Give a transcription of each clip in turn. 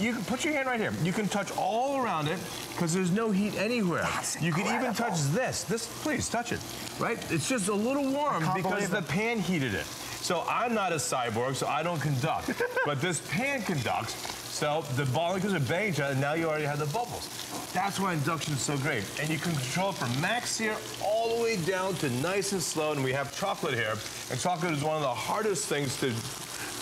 You can put your hand right here. You can touch all around it because there's no heat anywhere. That's you can even touch this. This, please touch it. Right? It's just a little warm because the pan heated it. So I'm not a cyborg, so I don't conduct. but this pan conducts. So the ball goes a bang each other, and now you already have the bubbles. That's why induction is so great. And you can control it from max here all the way down to nice and slow. And we have chocolate here. And chocolate is one of the hardest things to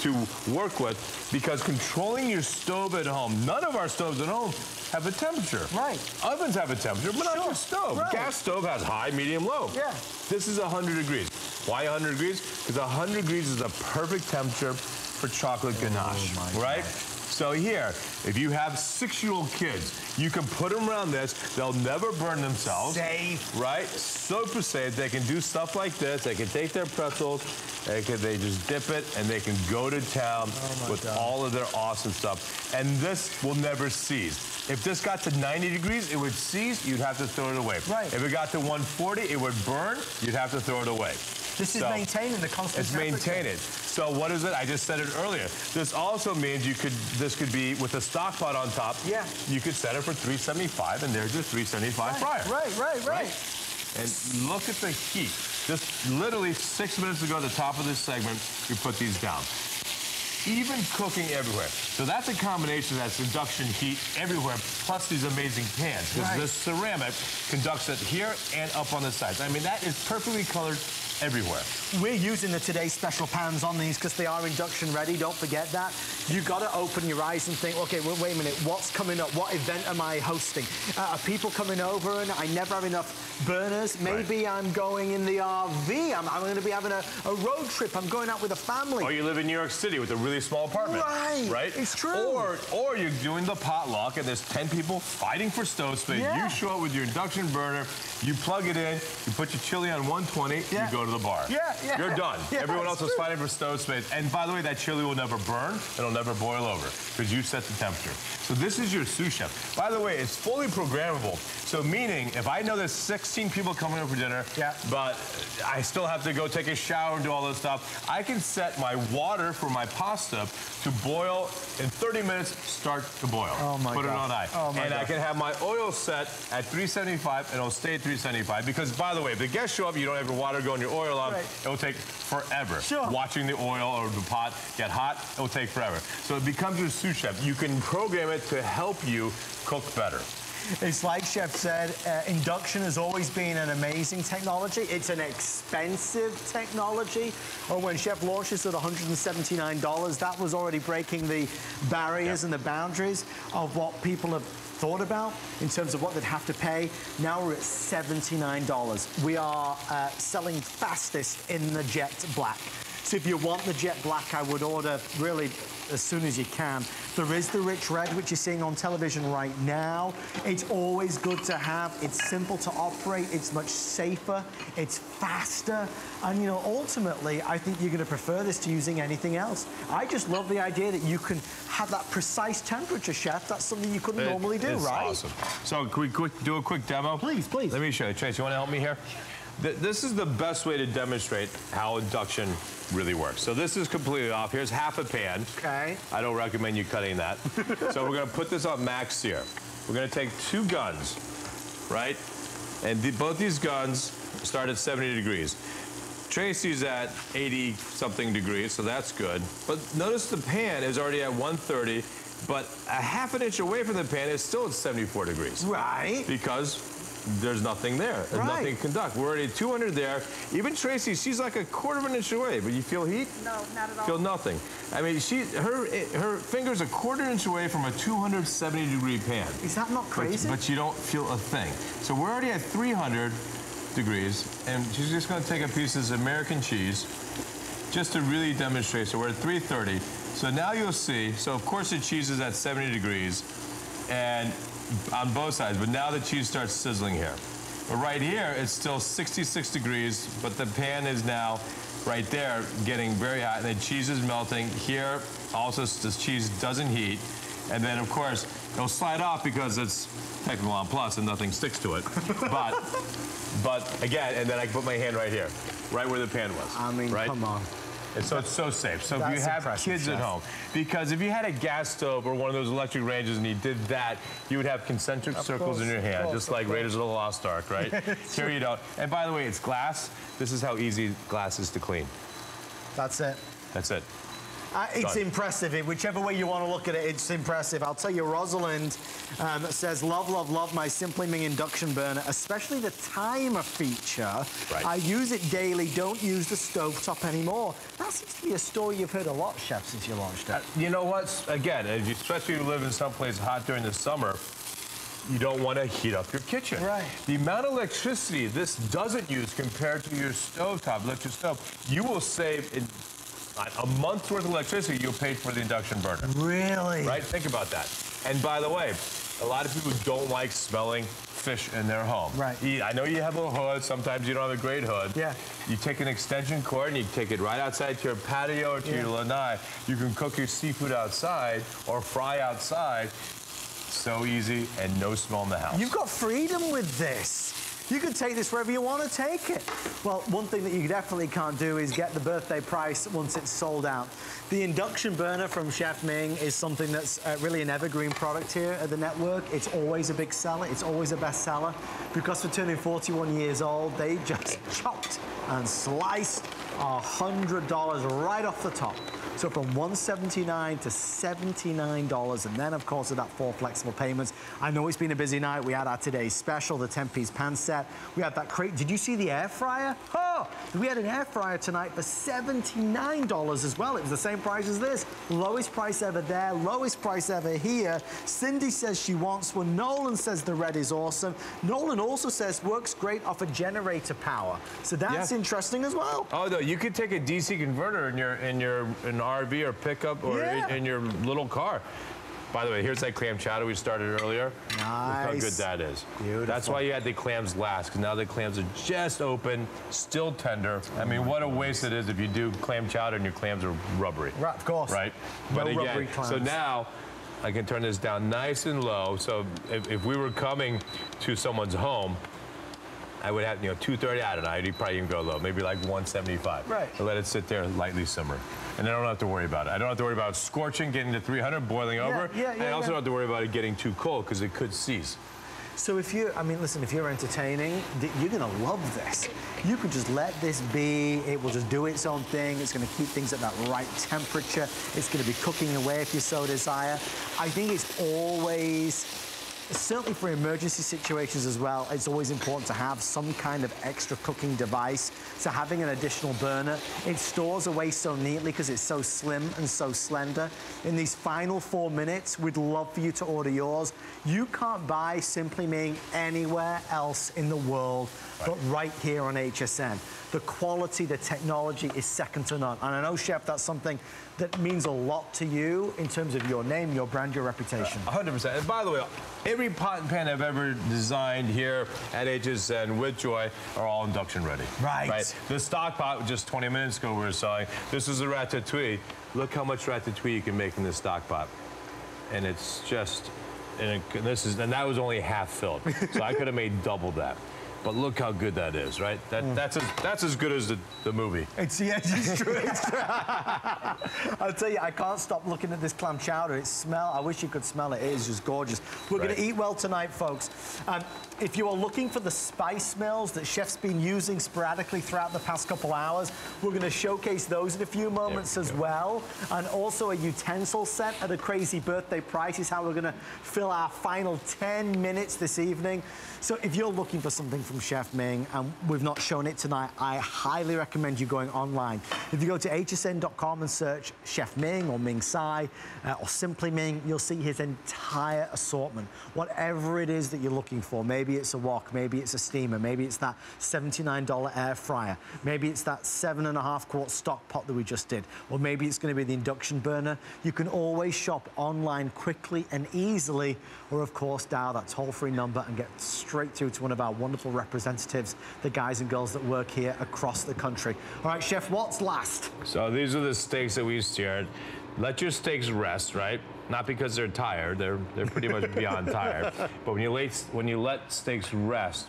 to work with because controlling your stove at home, none of our stoves at home have a temperature. Right. Ovens have a temperature, but not your stove. Right. Gas stove has high, medium, low. Yeah. This is 100 degrees. Why 100 degrees? Because 100 degrees is the perfect temperature for chocolate ganache, Oh right? So here, if you have six-year-old kids, you can put them around this. They'll never burn themselves. Safe. Right? Super safe. They can do stuff like this. They can take their pretzels, they, can, they just dip it, and they can go to town Oh with God. all of their awesome stuff. And this will never seize. If this got to 90 degrees, it would seize. You'd have to throw it away. Right. If it got to 140, it would burn. You'd have to throw it away. This is So- maintaining the constant it's maintained. So what is it? I just said it earlier. This also means you could, this could be with a stock pot on top. Yeah. You could set it for 375 and there's your 375 fryer. Right, right, right. And look at the heat. Just literally six minutes ago at the top of this segment, we put these down. Even cooking everywhere. So that's a combination that's induction heat everywhere, plus these amazing pans. Because Right. the ceramic conducts it here and up on the sides. I mean, that is perfectly colored everywhere. We're using the today's special pans on these because they are induction ready. Don't forget that. You got to open your eyes and think, okay, well, wait a minute, what's coming up? What event am I hosting? Uh, are people coming over and I never have enough burners? Maybe I'm going in the RV. I'm, I'm going to be having a, a road trip. I'm going out with a family. Or you live in New York City with a really small apartment. Right. Right? It's true. Or or you're doing the potluck and there's 10 people fighting for stove space. Yeah. You show up with your induction burner, you plug it in, you put your chili on 120, Yeah. you go to the bar. Yeah, yeah. You're done. Yeah, Everyone else is fighting for stove space. And by the way, that chili will never burn. It'll never boil over because you set the temperature. So this is your sous chef. By the way, it's fully programmable. So meaning, if I know there's 16 people coming over for dinner, Yeah. but I still have to go take a shower and do all this stuff, I can set my water for my pasta to boil in 30 minutes, start to boil. Oh, my Put it on high. Oh, my and I can have my oil set at 375 and it'll stay at 375 because by the way, if the guests show up, you don't have your water going, your oil on, Right. it will take forever. Sure. Watching the oil or the pot get hot, it will take forever. So it becomes your sous chef. You can program it to help you cook better. It's like Chef said, uh, induction has always been an amazing technology. It's an expensive technology. Or when Chef launched this at $179, that was already breaking the barriers Yeah. and the boundaries of what people have thought about in terms of what they'd have to pay. Now we're at $79. We are uh, selling fastest in the jet black. So if you want the jet black, I would order really as soon as you can. There is the rich red, which you're seeing on television right now. It's always good to have. It's simple to operate. It's much safer. It's faster. And, you know, ultimately, I think you're going to prefer this to using anything else. I just love the idea that you can have that precise temperature, chef. That's something you couldn't It- normally do, it's right? awesome. So can we quick, do a quick demo? Please, please. Let me show you. Trace, you want to help me here? Th- This is the best way to demonstrate how induction really works. So this is completely off. Here's half a pan. Okay. I don't recommend you cutting that. so we're going to put this on max here. We're going to take two guns, right? And the, both these guns start at 70 degrees. Tracy's at 80 something degrees, so that's good. But notice the pan is already at 130, but a half an inch away from the pan is still at 74 degrees Right. because there's nothing there. There's Right. nothing to conduct. We're already at 200 there. Even Tracy, she's like a quarter of an inch away, but you feel heat? No, not at all. Feel nothing. I mean, she, her, her finger's a quarter inch away from a 270 degree pan. Is that not But, crazy? but you don't feel a thing. So we're already at 300 degrees, and she's just going to take a piece of this American cheese just to really demonstrate. So we're at 330. So now you'll see, so of course the cheese is at 70 degrees, and on both sides, but now the cheese starts sizzling here. But right here, it's still 66 degrees, but the pan is now right there getting very hot, and the cheese is melting. Here, also, this cheese doesn't heat. And then, of course, it'll slide off because it's technical on plus and nothing sticks to it. but, but again, and then I can put my hand right here, right where the pan was. I mean, right? come on. And so it's so safe. So if you have kids at home, because if you had a gas stove or one of those electric ranges and you did that, you would have concentric circles course, in your hand, course, just like course. Raiders of the Lost Ark, right? Here you don't. And by the way, it's glass. This is how easy glass is to clean. That's it. That's it. Uh, it's impressive. It- Whichever way you want to look at it, it's impressive. I'll tell you, Rosalind um, says, love, love, love my Simply Ming induction burner, especially the timer feature. Right. I use it daily, don't use the stovetop anymore. That seems to be a story you've heard a lot, Chef, since you launched it. You know what? Again, if you, especially if you live in someplace hot during the summer, you don't want to heat up your kitchen. Right. The amount of electricity this doesn't use compared to your stovetop, electric stove, you will save in a month's worth of electricity you'll pay for the induction burner. Really? Right? Think about that. And by the way, a lot of people don't like smelling fish in their home. Right. I know you have a hood. Sometimes you don't have a great hood. Yeah. You take an extension cord and you take it right outside to your patio or to Yeah. your lanai. You can cook your seafood outside or fry outside. So easy and no smell in the house. You've got freedom with this. You can take this wherever you want to take it. Well, one thing that you definitely can't do is get the birthday price once it's sold out. The induction burner from Chef Ming is something that's uh, really an evergreen product here at the network. It's always a big seller. It's always a bestseller. Because we're turning 41 years old, they just chopped and sliced $100 right off the top. So from 179 to $79, and then of course with that four flexible payments. I know it's been a busy night. We had our today's special, the 10-piece pan set. We had that crate. Did you see the air fryer? Oh, we had an air fryer tonight for $79 as well. It was the same price as this. Lowest price ever there, lowest price ever here. Cindy says she wants one. Nolan says the red is awesome. Nolan also says works great off a generator power. So that's Yeah. interesting as well. Oh no, you could take a DC converter in your in your in RV or pickup or Yeah. in, in your little car. By the way, here's that clam chowder we started earlier. Nice. Look how good that is. Beautiful. That's why you had the clams last, because now the clams are just open, still tender. I mean, what a waste it is if you do clam chowder and your clams are rubbery. Right, of course. Right? No But again, so now I can turn this down nice and low. So if, if we were coming to someone's home, I would have, you know, 230 out of it. I'd probably even go low, maybe like 175. Right. So let it sit there, lightly simmer. And I don't have to worry about it. I don't have to worry about scorching, getting to 300, boiling over. yeah, and I also yeah. don't have to worry about it getting too cold because it could seize. So if you, I mean, listen, if you're entertaining, you're gonna love this. You could just let this be. It will just do its own thing. It's gonna keep things at that right temperature. It's gonna be cooking away if you so desire. I think it's always, certainly for emergency situations as well, it's always important to have some kind of extra cooking device. So having an additional burner, it stores away so neatly because it's so slim and so slender. In these final four minutes, we'd love for you to order yours. You can't buy Simply Ming anywhere else in the world but right here on HSN. The quality, the technology is second to none. And I know, Chef, that's something that means a lot to you in terms of your name, your brand, your reputation. 100%. And by the way, every pot and pan I've ever designed here at HSN with Joy are all induction ready. Right. The stock pot, just 20 minutes ago, we were selling. This is a ratatouille. Look how much ratatouille you can make in this stock pot. And it's just, and, it, and this is, and that was only half filled. so I could have made double that. But look how good that is, right? That, Mm. that's, as, that's as good as the, the movie. It's yeah, it's true. It's true. I'll tell you, I can't stop looking at this clam chowder. It smell. I wish you could smell it. It is just gorgeous. We're Right. going to eat well tonight, folks. Um, if you are looking for the spice mills that chefs been using sporadically throughout the past couple hours, we're going to showcase those in a few moments we as go. well, and also a utensil set at a crazy birthday price is how we're going to fill our final 10 minutes this evening. So if you're looking for something from Chef Ming and we've not shown it tonight, I highly recommend you going online. If you go to hsn.com and search Chef Ming or Ming Tsai uh, or Simply Ming, you'll see his entire assortment. Whatever it is that you're looking for, maybe it's a wok, maybe it's a steamer, maybe it's that $79 air fryer, maybe it's that seven and a half quart stock pot that we just did, or maybe it's going to be the induction burner. You can always shop online quickly and easily, or of course dial that toll-free number and get straight through to one of our wonderful representatives, the guys and girls that work here across the country. All right, Chef, what's last? So these are the steaks that we seared. Let your steaks rest, right? Not because they're tired; they're they're pretty much beyond tired. But when you let when you let steaks rest,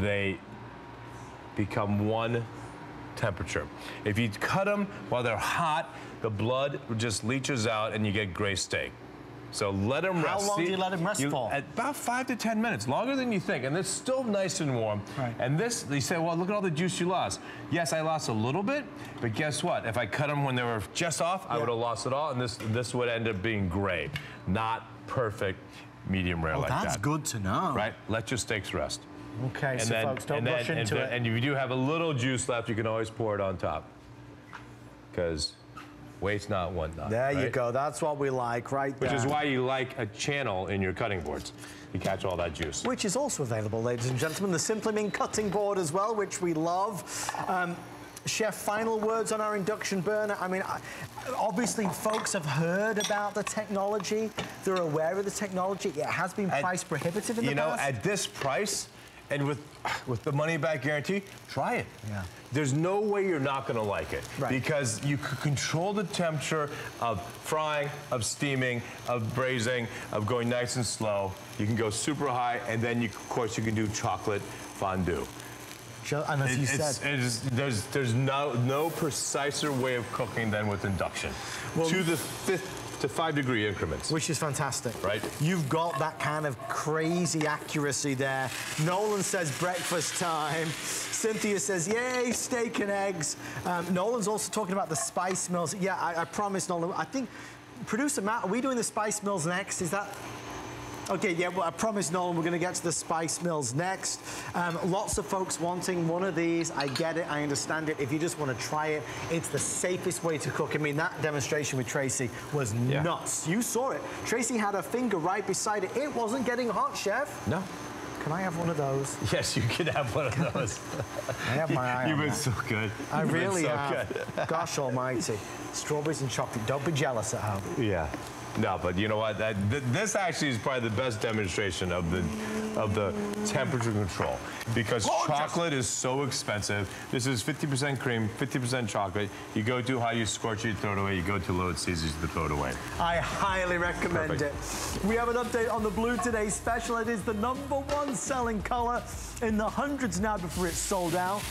they become one temperature. If you cut them while they're hot, the blood just leaches out and you get gray steak. So let them rest. How long do See, you let 'em rest for? About five to 10 minutes, longer than you think. And it's still nice and warm. Right. And this, they say, well, look at all the juice you lost. Yes, I lost a little bit, but guess what? If I cut them when they were just off, I would have lost it all. And this, this would end up being gray. Not perfect medium rare Oh, like that's that. good to know. Right? Let your steaks rest. Okay, so folks, don't rush then, into and, it. And if you do have a little juice left, you can always pour it on top. Because waste not, want not. there you go. That's what we like, right Which there. is why you like a channel in your cutting boards. You catch all that juice. which is also available, ladies and gentlemen. The Simply Ming cutting board as well, which we love. Um, Chef, final words on our induction burner. I mean, obviously, folks have heard about the technology. They're aware of the technology. It has been At- price prohibitive in the past. you know, at this price and with with the money back guarantee, try it. Yeah. There's no way you're not going to like it Right. because you can control the temperature of frying, of steaming, of braising, of going nice and slow. You can go super high, and then you, of course you can do chocolate fondue. And as you It- it's- said, it is- there's there's no no preciser way of cooking than with induction. Well- to the fifth to five degree increments. which is fantastic. Right. You've got that kind of crazy accuracy there. Nolan says breakfast time. Cynthia says, yay, steak and eggs. Um, Nolan's also talking about the spice mills. Yeah, I, I promise, Nolan. I think, producer Matt, are we doing the spice mills next? Is that... Okay, yeah, well, I promise, Nolan, we're going to get to the spice mills next. Um, lots of folks wanting one of these. I get it. I understand it. If you just want to try it, it's the safest way to cook. I mean, that demonstration with Tracy was Yeah. nuts. You saw it. Tracy had her finger right beside it. It wasn't getting hot, chef. No. Can I have one of those? Yes, you can have one of those. I have my eye You've been that. so good. I You've really so have. good. Gosh almighty. Strawberries and chocolate. Don't be jealous at home. Yeah. No, but you know what? That, th- this actually is probably the best demonstration of the of the temperature control because chocolate is so expensive. This is 50% cream, 50% chocolate. You go too high, you scorch it, you throw it away. You go too low, it seizes you, throw it away. I highly recommend Perfect. it. We have an update on the blue today special. It is the number one selling color in the hundreds now before it's sold out.